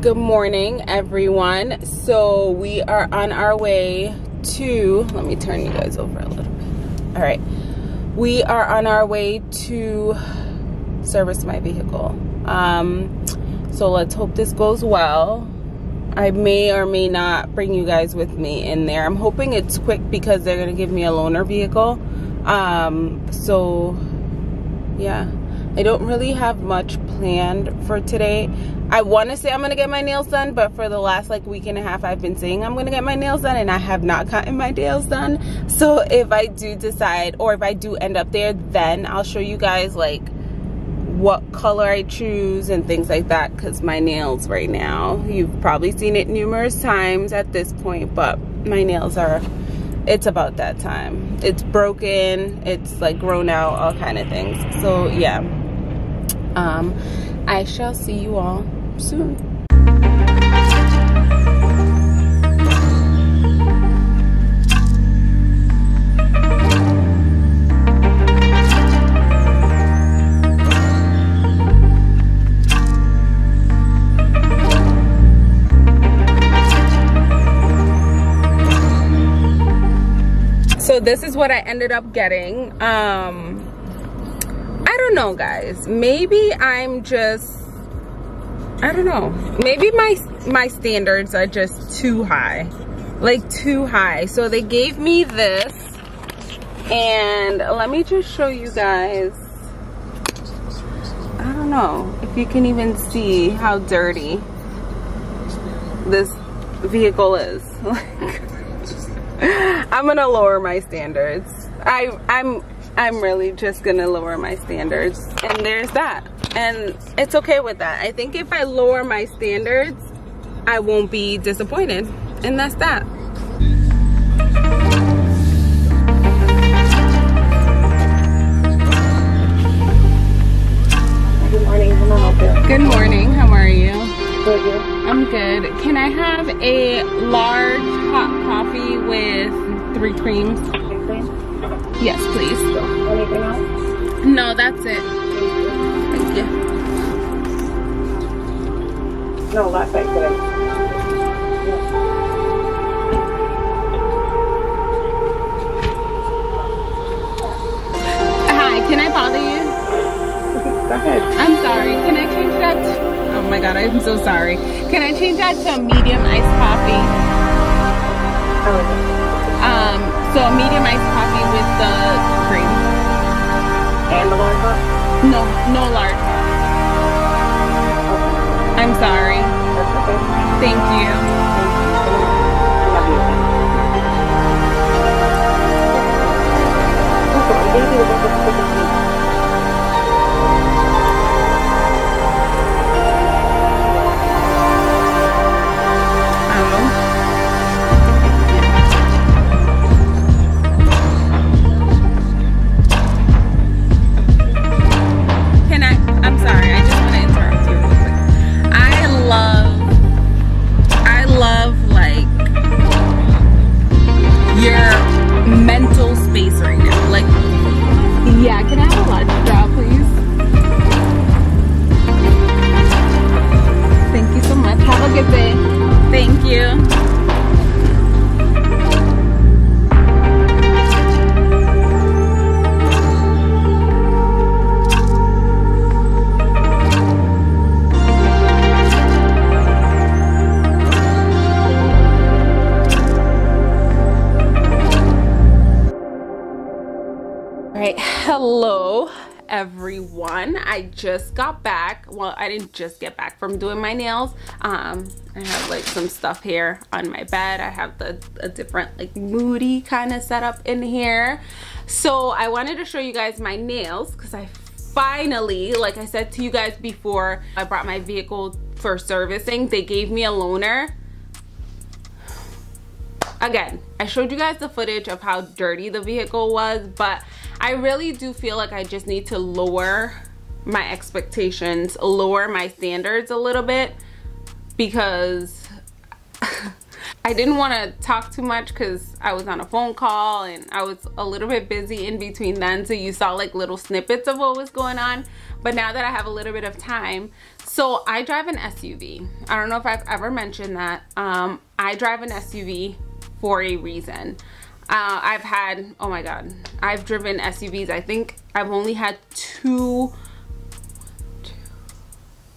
Good morning, everyone. So we are on our way to, let me turn you guys over a little bit. All right. We are on our way to service my vehicle. Um, so let's hope this goes well. I may or may not bring you guys with me in there. I'm hoping it's quick because they're to give me a loaner vehicle. Um, so yeah, I don't really have much planned for today. I want to say I'm going to get my nails done, but for the last like week and a half, I've been saying I'm going to get my nails done and I have not gotten my nails done. So if I do decide or if I do end up there, then I'll show you guys like what color I choose and things like that because my nails right now, you've probably seen it numerous times at this point, but my nails are, it's about that time. It's broken, it's like grown out, all kind of things. So yeah, um, I shall see you all soon. So this is what I ended up getting. Um, don't know guys, maybe I'm just I don't know. Maybe my my standards are just too high. Like too high. So they gave me this. And let me just show you guys. I don't know if you can even see how dirty this vehicle is. I'm gonna lower my standards. I I'm I'm really just gonna lower my standards. And there's that. And it's okay with that. I think if i lower my standards i won't be disappointed and that's that. Good morning how may you? Good morning how are you? Good you? I'm good. Can i have a large hot coffee with three creams yes please. Anything else no that's it. Thank you. No last night today hi can i bother you? Go ahead. I'm sorry can i change that to, oh my god i'm so sorry. Can i change that to a medium iced coffee? Um so a medium iced coffee with the cream. And the large cup no no large i'm sorry. That's okay. Thank you. I love you okay thank you Thank you. Everyone. I just got back. Well, I didn't just get back from doing my nails. Um, I have like some stuff here on my bed. I have the a different like moody kind of setup in here. So I wanted to show you guys my nails because I finally, like I said to you guys before, I brought my vehicle for servicing. They gave me a loaner again i showed you guys the footage of how dirty the vehicle was but i really do feel like i just need to lower my expectations lower my standards a little bit because I didn't want to talk too much because I was on a phone call and I was a little bit busy in between then. So you saw like little snippets of what was going on. But now that I have a little bit of time, so I drive an SUV. I don't know if I've ever mentioned that. Um, I drive an SUV for a reason. Uh, I've had, oh my God, I've driven SUVs. I think I've only had two,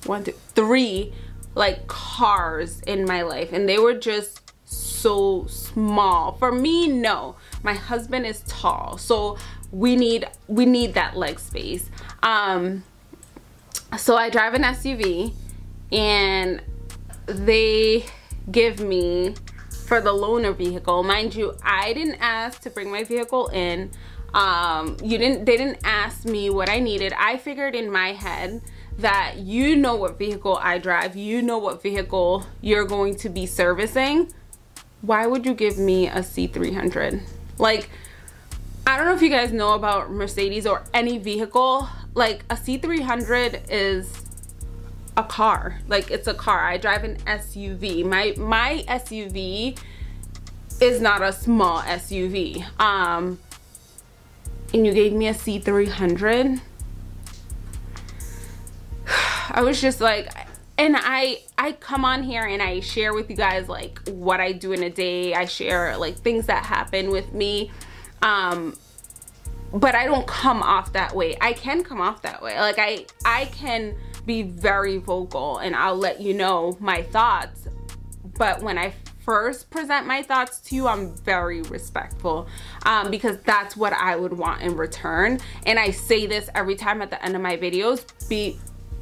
one, two, three like cars in my life and they were just so small. For me, no. My husband is tall, so we need we need that leg space. Um, so I drive an SUV, and they give me for the loaner vehicle. Mind you, I didn't ask to bring my vehicle in. Um, you didn't. They didn't ask me what I needed. I figured in my head that you know what vehicle I drive. You know what vehicle you're going to be servicing why would you give me a C300? Like, I don't know if you guys know about Mercedes or any vehicle. Like, a C300 is a car. Like, it's a car. I drive an SUV. My, my SUV is not a small SUV. Um, and you gave me a C300. I was just like, and I I come on here and I share with you guys like what I do in a day. I share like things that happen with me. Um but I don't come off that way. I can come off that way. Like I I can be very vocal and I'll let you know my thoughts. But when I first present my thoughts to you, I'm very respectful um, because that's what I would want in return. And I say this every time at the end of my videos, be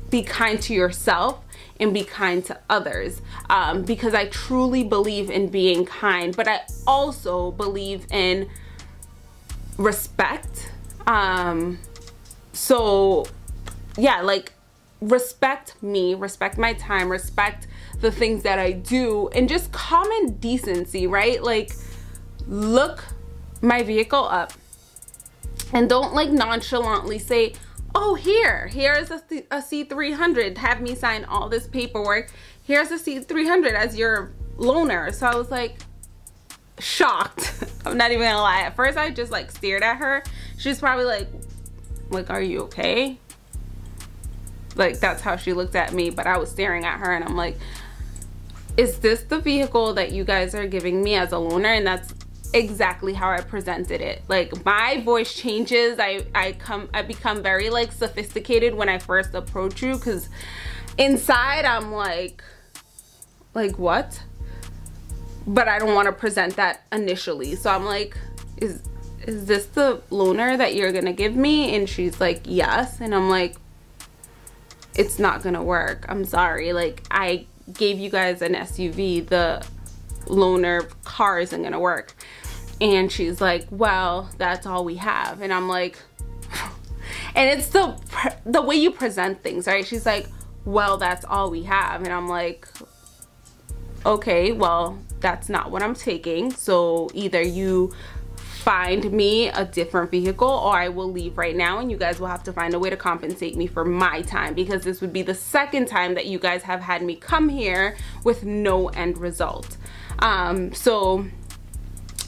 be kind to yourself and be kind to others um, because I truly believe in being kind, but I also believe in respect. Um, so, yeah, like respect me, respect my time, respect the things that I do, and just common decency, right? Like, look my vehicle up and don't like nonchalantly say, oh here here's a, a c300 have me sign all this paperwork. Here's a c300 as your loaner. So i was like shocked. I'm not even gonna lie. At first i just like stared at her. She's probably like like are you okay like that's how she looked at me but i was staring at her and i'm like is this the vehicle that you guys are giving me as a loaner and that's exactly how I presented it. Like my voice changes. I I come I become very like sophisticated when I first approach you cuz inside I'm like like what? But I don't want to present that initially. So I'm like is is this the loaner that you're to give me? And she's like, "Yes." And I'm like it's not to work. I'm sorry. Like I gave you guys an SUV. The loaner car isn't to work and she's like well that's all we have and i'm like and it's the the way you present things right she's like well that's all we have and i'm like okay well that's not what i'm taking so either you find me a different vehicle or I will leave right now and you guys will have to find a way to compensate me for my time because this would be the second time that you guys have had me come here with no end result. Um, so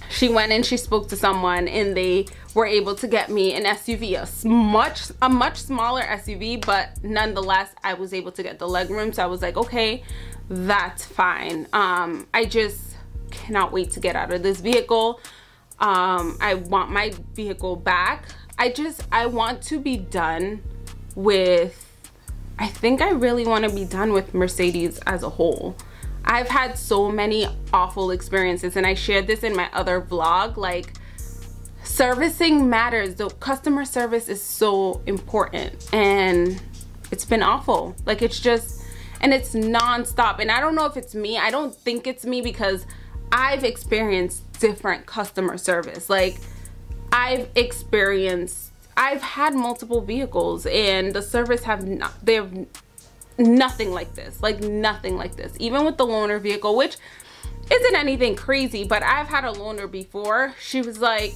she went and she spoke to someone and they were able to get me an SUV, a much a much smaller SUV, but nonetheless, I was able to get the legroom. So I was like, okay, that's fine. Um, I just cannot wait to get out of this vehicle. Um, I want my vehicle back. I just, I want to be done with, I think I really want to be done with Mercedes as a whole. I've had so many awful experiences and I shared this in my other vlog like servicing matters the customer service is so important and it's been awful like it's just and it's non-stop and I don't know if it's me I don't think it's me because I've experienced different customer service. Like I've experienced I've had multiple vehicles and the service have not they've nothing like this like nothing like this. Even with the loaner vehicle which isn't anything crazy but I've had a loaner before. She was like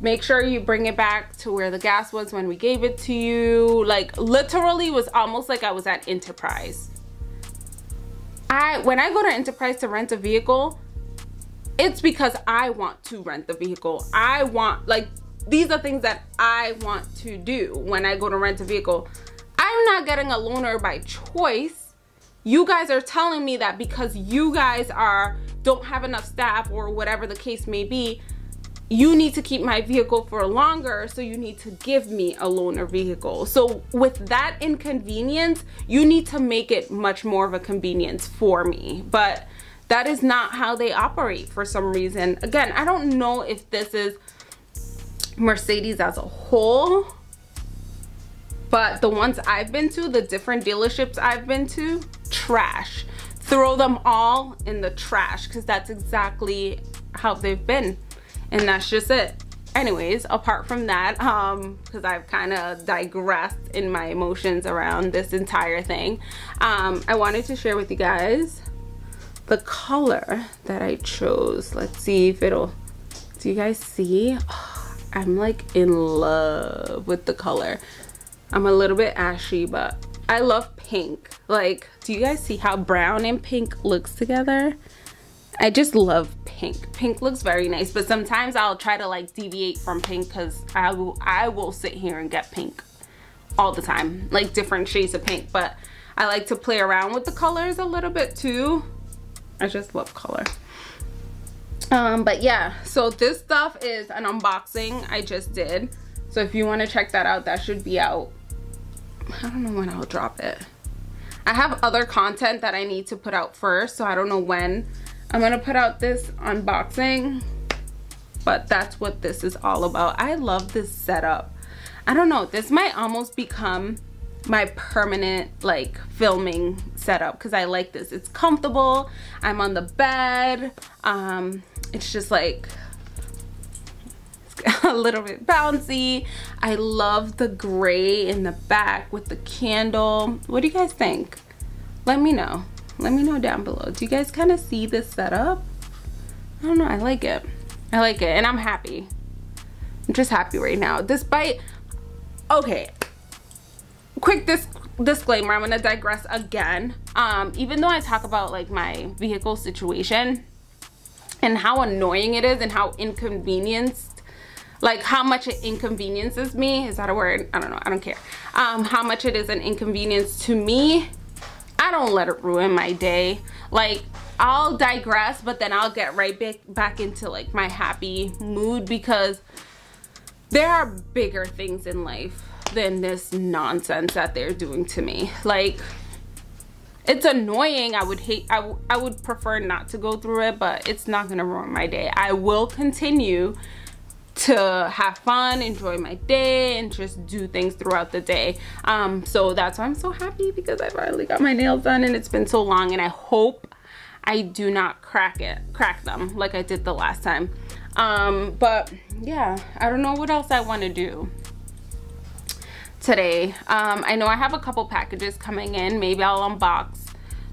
make sure you bring it back to where the gas was when we gave it to you. Like literally was almost like I was at Enterprise. I when I go to Enterprise to rent a vehicle it's because I want to rent the vehicle. I want like these are things that I want to do when I go to rent a vehicle. I'm not getting a loaner by choice. You guys are telling me that because you guys are don't have enough staff or whatever the case may be, you need to keep my vehicle for longer, so you need to give me a loaner vehicle. So with that inconvenience, you need to make it much more of a convenience for me. But that is not how they operate for some reason. Again, I don't know if this is Mercedes as a whole, but the ones I've been to, the different dealerships I've been to, trash. Throw them all in the trash because that's exactly how they've been. And that's just it. Anyways, apart from that, um, because I've kind of digressed in my emotions around this entire thing, um, I wanted to share with you guys the color that I chose. Let's see if it'll, do you guys see? Oh, I'm like in love with the color. I'm a little bit ashy, but I love pink. Like, do you guys see how brown and pink looks together? I just love pink. Pink looks very nice, but sometimes I'll try to like deviate from pink because I will, I will sit here and get pink all the time. Like different shades of pink, but I like to play around with the colors a little bit too. I just love color. Um, but yeah, so this stuff is an unboxing I just did. So if you want to check that out, that should be out. I don't know when I'll drop it. I have other content that I need to put out first, so I don't know when I'm gonna put out this unboxing, but that's what this is all about. I love this setup. I don't know, this might almost become my permanent like filming setup because I like this. It's comfortable. I'm on the bed. Um, it's just like a little bit bouncy. I love the gray in the back with the candle. What do you guys think? Let me know. Let me know down below. Do you guys kind of see this setup? I don't know. I like it. I like it and I'm happy. I'm just happy right now. Despite, okay, quick dis disclaimer, I'm gonna digress again. Um, even though I talk about like my vehicle situation and how annoying it is and how inconvenienced, like how much it inconveniences me, is that a word? I don't know, I don't care. Um, how much it is an inconvenience to me, I don't let it ruin my day. Like I'll digress, but then I'll get right back, back into like my happy mood because there are bigger things in life than this nonsense that they're doing to me. Like, it's annoying. I would hate, I, I would prefer not to go through it, but it's not gonna ruin my day. I will continue to have fun, enjoy my day, and just do things throughout the day. Um, so that's why I'm so happy because I finally got my nails done and it's been so long and I hope I do not crack it, crack them like I did the last time. Um, but yeah, I don't know what else I wanna do today. Um, I know I have a couple packages coming in. Maybe I'll unbox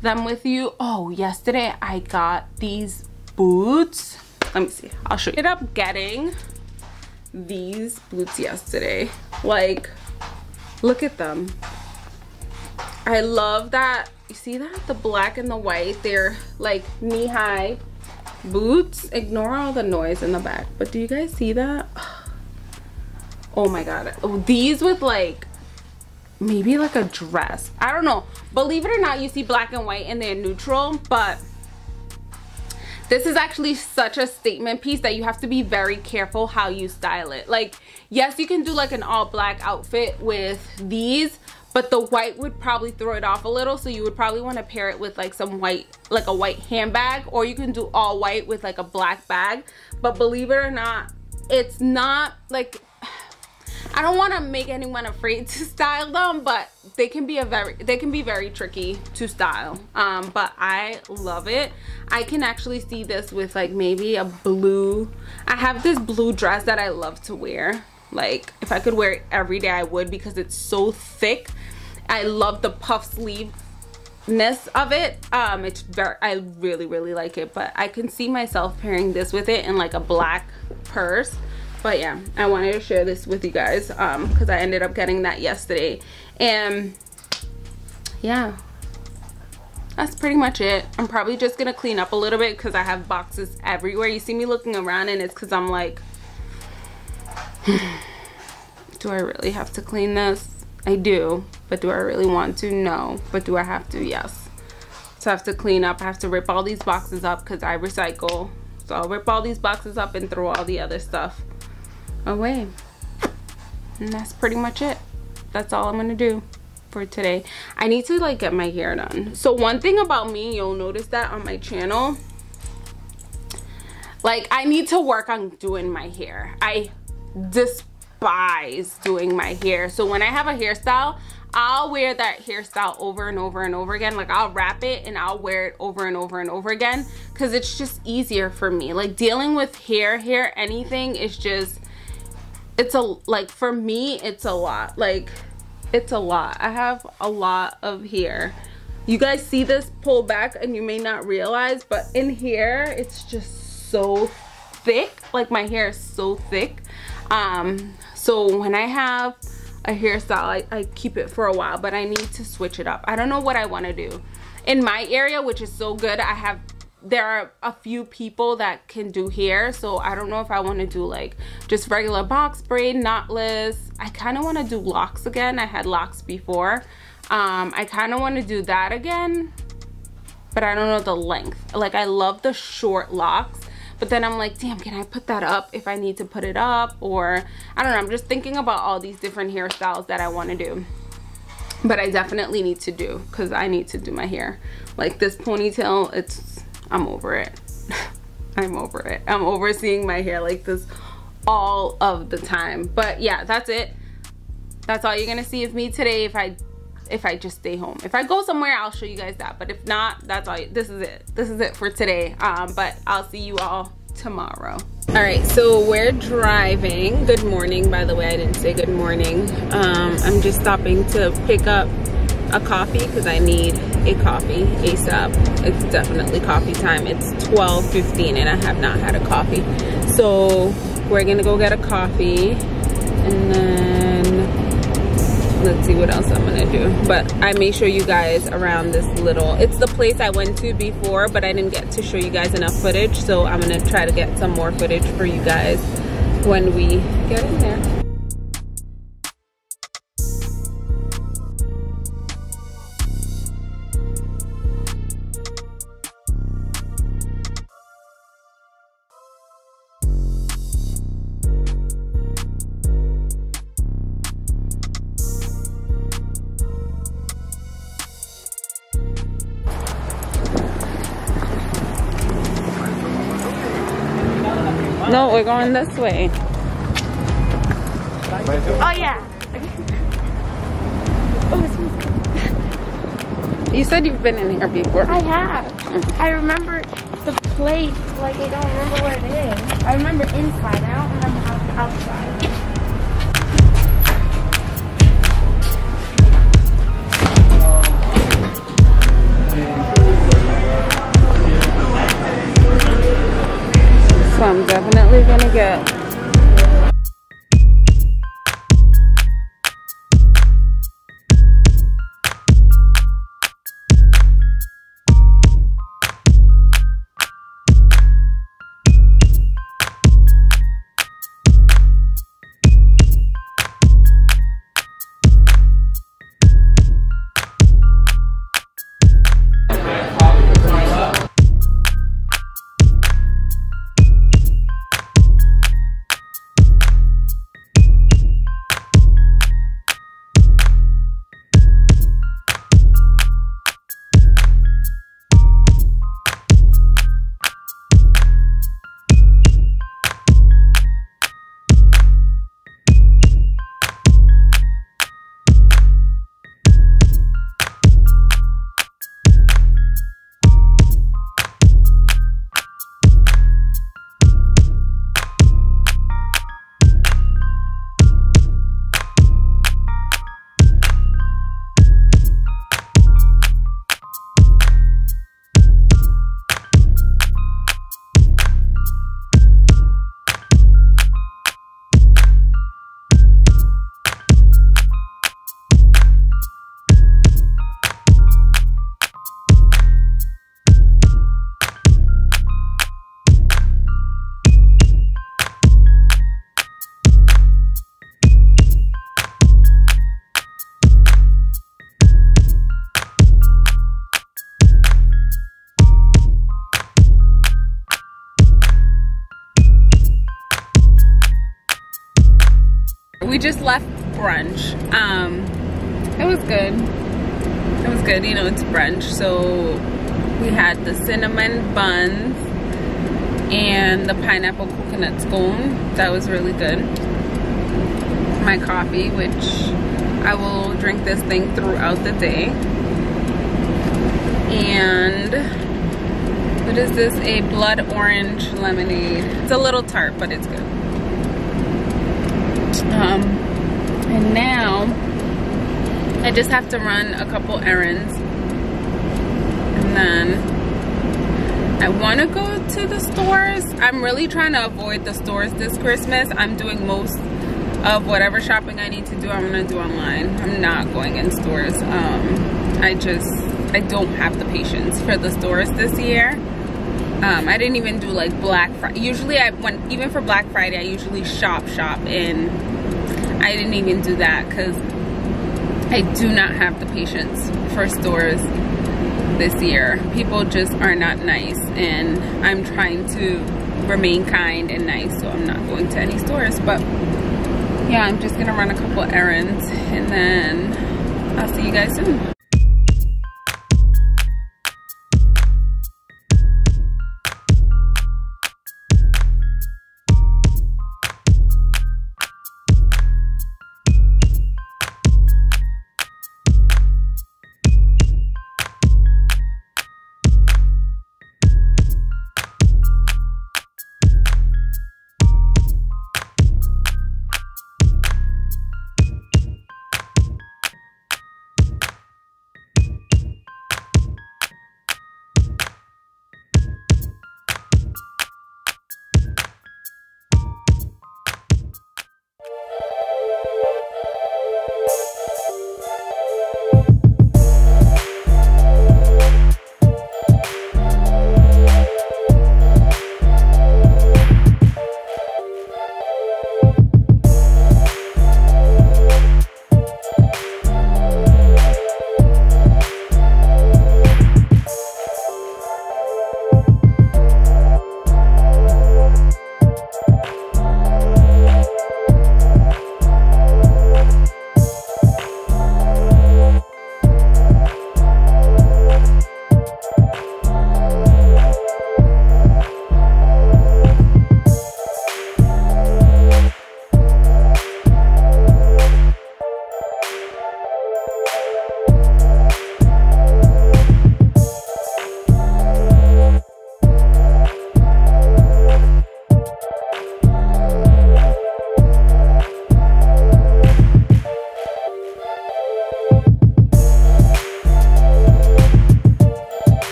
them with you. Oh, yesterday I got these boots. Let me see. I'll show you. I ended up getting these boots yesterday. Like, look at them. I love that. You see that? The black and the white. They're like knee-high boots. Ignore all the noise in the back. But do you guys see that? Oh my god. These with like maybe like a dress. I don't know. Believe it or not you see black and white and they're neutral but this is actually such a statement piece that you have to be very careful how you style it. Like yes you can do like an all black outfit with these but the white would probably throw it off a little. So you would probably want to pair it with like some white like a white handbag or you can do all white with like a black bag. But believe it or not it's not like I don't want to make anyone afraid to style them, but they can be a very they can be very tricky to style. Um, but I love it. I can actually see this with like maybe a blue. I have this blue dress that I love to wear. Like if I could wear it every day, I would because it's so thick. I love the puff sleeve ness of it um it's very i really really like it but i can see myself pairing this with it in like a black purse but yeah i wanted to share this with you guys um because i ended up getting that yesterday and yeah that's pretty much it. I'm probably just gonna clean up a little bit because I have boxes everywhere. You see me looking around and it's because I'm like, do I really have to clean this? I do, but do I really want to? No. But do I have to? Yes. So I have to clean up. I have to rip all these boxes up because I recycle. So I'll rip all these boxes up and throw all the other stuff away. And that's pretty much it. That's all I'm gonna do for today. I need to like get my hair done. So one thing about me, you'll notice that on my channel, like I need to work on doing my hair. I despise doing my hair. So when I have a hairstyle, I'll wear that hairstyle over and over and over again. Like I'll wrap it and I'll wear it over and over and over again because it's just easier for me. Like dealing with hair, hair, anything is just, it's a, like for me, it's a lot. Like it's a lot. I have a lot of hair. You guys see this pull back and you may not realize, but in here, it's just so thick. Like my hair is so thick. Um, so when I have a hairstyle, I, I keep it for a while, but I need to switch it up. I don't know what I want to do. In my area, which is so good, I have there are a few people that can do hair so i don't know if i want to do like just regular box braid knotless. I kind of want to do locks again. I had locks before. Um i kind of want to do that again but i don't know the length. Like i love the short locks but then i'm like damn can i put that up if i need to put it up? Or i don't know i'm just thinking about all these different hairstyles that i want to do. But i definitely need to do because i need to do my hair. Like this ponytail it's I'm over it. I'm over it. I'm over seeing my hair like this all of the time. But yeah, that's it. That's all you're gonna see of me today if I if I just stay home. If I go somewhere, I'll show you guys that. But if not, that's all. This is it. This is it for today. Um, but I'll see you all tomorrow. All right, so we're driving. Good morning, by the way. I didn't say good morning. Um, I'm just stopping to pick up a coffee because I need a coffee ASAP. It's definitely coffee time. It's 12.15 and I have not had a coffee. So we're gonna go get a coffee and then let's see what else I'm gonna do. But I may show you guys around this little, it's the place I went to before, but I didn't get to show you guys enough footage. So I'm gonna try to get some more footage for you guys when we get in there. This way. Oh yeah. Oh, you said you've been in here before. I have. I remember the place, like I don't remember where it is. I remember inside, I don't remember outside. So I'm definitely gonna get good, you know, it's brunch. So we had the cinnamon buns and the pineapple coconut scone. That was really good. My coffee, which I will drink this thing throughout the day. And what is this? A blood orange lemonade. It's a little tart, but it's good. Um, and now I just have to run a couple errands. And then I want to go to the stores. I'm really trying to avoid the stores this Christmas. I'm doing most of whatever shopping I need to do, I'm gonna do online. I'm not going in stores. Um, I just, I don't have the patience for the stores this year. Um, I didn't even do like Black Friday. Usually I went, even for Black Friday, I usually shop, shop and I didn't even do that because I do not have the patience for stores this year. People just are not nice and I'm trying to remain kind and nice so I'm not going to any stores but yeah I'm just gonna run a couple errands and then I'll see you guys soon